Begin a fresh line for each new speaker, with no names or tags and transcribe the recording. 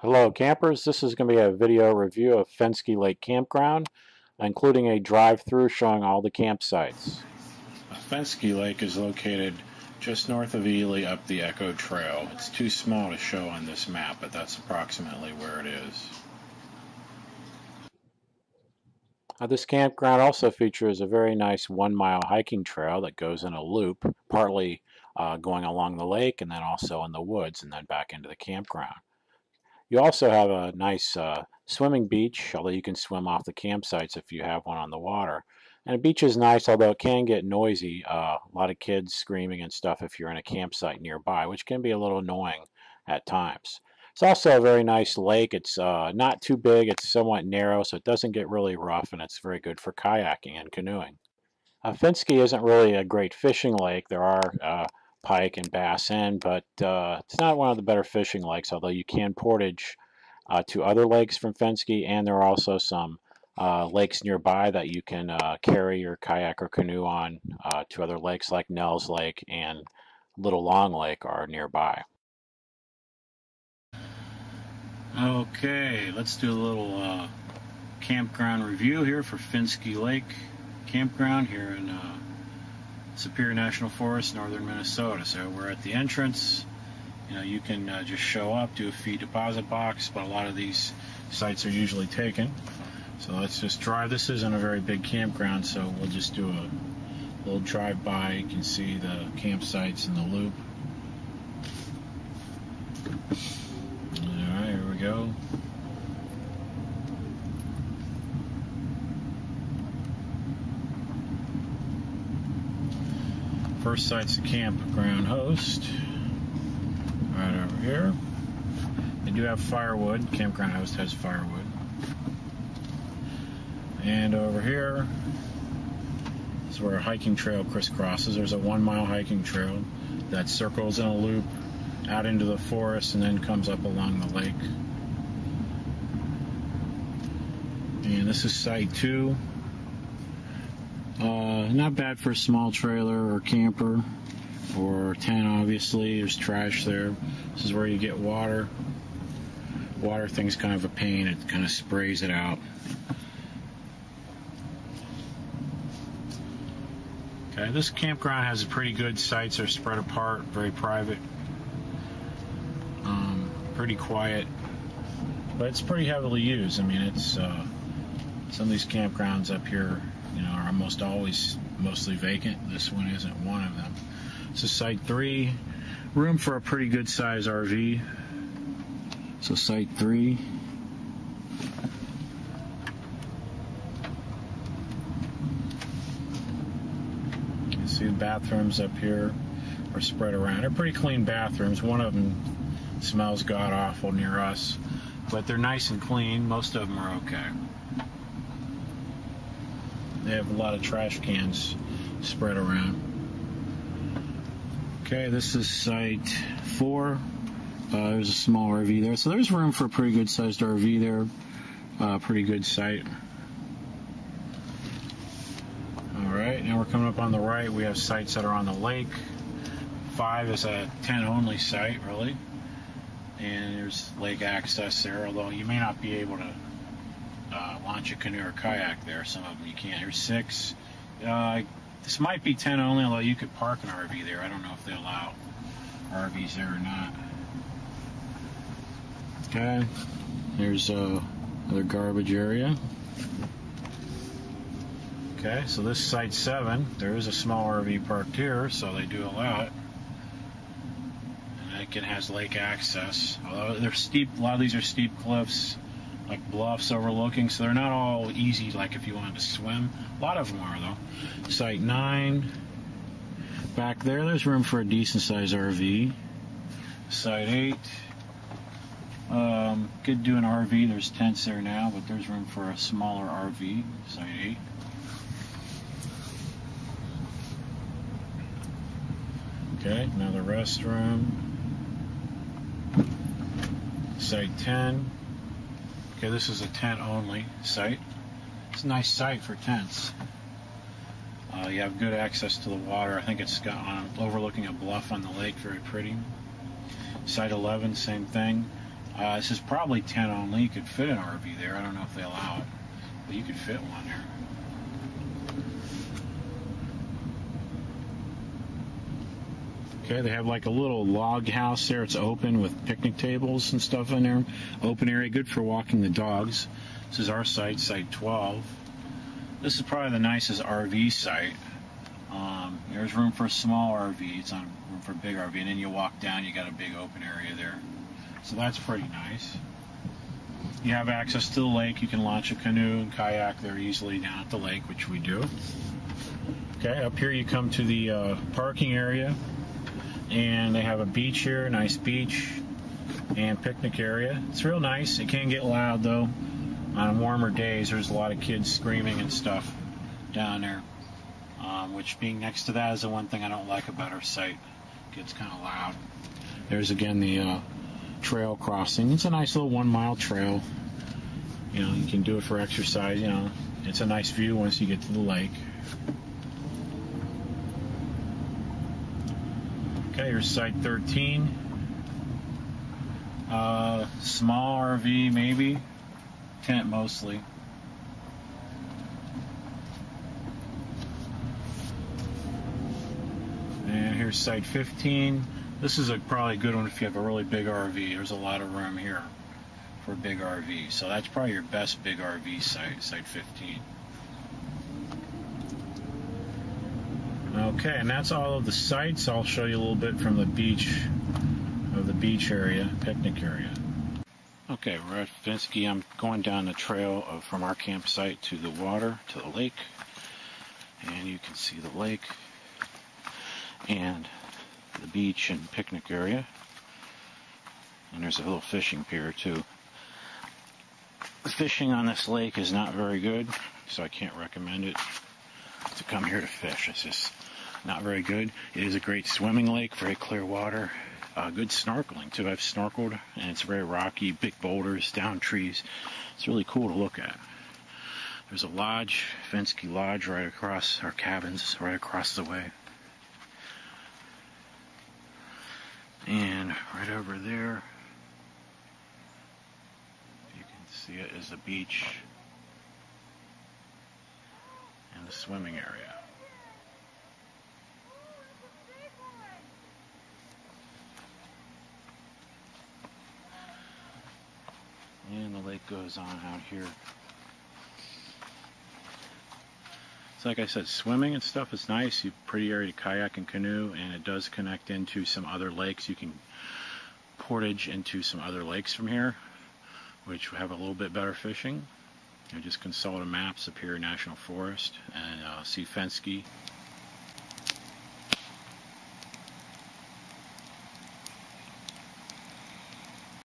Hello campers, this is going to be a video review of Fenske Lake Campground, including a drive-through showing all the campsites. Fenske Lake is located just north of Ely up the Echo Trail. It's too small to show on this map, but that's approximately where it is. Uh, this campground also features a very nice one-mile hiking trail that goes in a loop, partly uh, going along the lake and then also in the woods and then back into the campground. You also have a nice uh, swimming beach, although you can swim off the campsites if you have one on the water. And the beach is nice, although it can get noisy. Uh, a lot of kids screaming and stuff if you're in a campsite nearby, which can be a little annoying at times. It's also a very nice lake. It's uh, not too big. It's somewhat narrow, so it doesn't get really rough, and it's very good for kayaking and canoeing. Uh, Fenske isn't really a great fishing lake. There are uh, pike and bass in, but uh, it's not one of the better fishing lakes, although you can portage uh, to other lakes from Fenske, and there are also some uh, lakes nearby that you can uh, carry your kayak or canoe on uh, to other lakes like Nels Lake and Little Long Lake are nearby. Okay, let's do a little uh, campground review here for Fenske Lake Campground here in Superior National Forest, northern Minnesota. So we're at the entrance. You know, you can uh, just show up, do a fee deposit box, but a lot of these sites are usually taken. So let's just drive. This isn't a very big campground, so we'll just do a little drive by. You can see the campsites in the loop. All right, here we go. First site's the campground host. Right over here. They do have firewood. Campground host has firewood. And over here is where a hiking trail crisscrosses. There's a one mile hiking trail that circles in a loop out into the forest and then comes up along the lake. And this is site two. Uh, not bad for a small trailer or camper or tent, obviously. There's trash there. This is where you get water. Water thing's kind of a pain, it kind of sprays it out. Okay, this campground has pretty good sites. They're spread apart, very private, um, pretty quiet, but it's pretty heavily used. I mean, it's uh, some of these campgrounds up here you know, are almost always mostly vacant. This one isn't one of them. So site three, room for a pretty good size RV. So site three. You see the bathrooms up here are spread around. They're pretty clean bathrooms. One of them smells god awful near us, but they're nice and clean. Most of them are okay. They have a lot of trash cans spread around. Okay, this is site four. Uh, there's a small RV there, so there's room for a pretty good sized RV there. Uh, pretty good site. All right, now we're coming up on the right. We have sites that are on the lake. Five is a tent only site, really. And there's lake access there, although you may not be able to launch a canoe or kayak there. Some of them you can't. Here's six. Uh, this might be 10 only, although you could park an RV there. I don't know if they allow RVs there or not. Okay, there's uh, another garbage area. Okay, so this site seven, there is a small RV parked here, so they do allow it. And it has lake access. Although they're steep, a lot of these are steep cliffs like bluffs overlooking, so they're not all easy like if you wanted to swim. A lot of them are though. Site 9, back there, there's room for a decent sized RV. Site 8, um, could do an RV, there's tents there now, but there's room for a smaller RV. Site 8. Okay, another restroom. Site 10. Okay, this is a tent only site. It's a nice site for tents. Uh, you have good access to the water. I think it's got on overlooking a bluff on the lake, very pretty. Site 11, same thing. Uh, this is probably 10 only. You could fit an RV there. I don't know if they allow it, but you could fit one there. Okay, they have like a little log house there. It's open with picnic tables and stuff in there. Open area, good for walking the dogs. This is our site, site 12. This is probably the nicest RV site. Um, there's room for a small RV. It's not room for a big RV. And then you walk down, you got a big open area there. So that's pretty nice. You have access to the lake. You can launch a canoe and kayak there easily down at the lake, which we do. Okay, up here you come to the uh, parking area and they have a beach here, nice beach and picnic area. It's real nice. It can get loud though. On warmer days, there's a lot of kids screaming and stuff down there. Um, which being next to that is the one thing I don't like about our site. It gets kind of loud. There's again the uh, trail crossing. It's a nice little one mile trail. You know, you can do it for exercise. You know, it's a nice view once you get to the lake. Okay, here's site 13. Uh, small RV, maybe. Tent mostly. And here's site 15. This is a probably a good one if you have a really big RV. There's a lot of room here for a big RV. So that's probably your best big RV site, site 15. Okay, and that's all of the sites. I'll show you a little bit from the beach, of the beach area, picnic area. Okay, we're at Fenske. I'm going down the trail of, from our campsite to the water, to the lake. And you can see the lake and the beach and picnic area. And there's a little fishing pier too. The fishing on this lake is not very good, so I can't recommend it to come here to fish. It's just not very good. It is a great swimming lake, very clear water. Uh, good snorkeling too. I've snorkeled and it's very rocky, big boulders, down trees. It's really cool to look at. There's a lodge, Fenske Lodge, right across our cabins, right across the way. And right over there, you can see it is the beach and the swimming area. And the lake goes on out here. So like I said, swimming and stuff is nice. You pretty area to kayak and canoe, and it does connect into some other lakes. You can portage into some other lakes from here, which have a little bit better fishing. You just consult a map, Superior National Forest, and uh, see Fenske.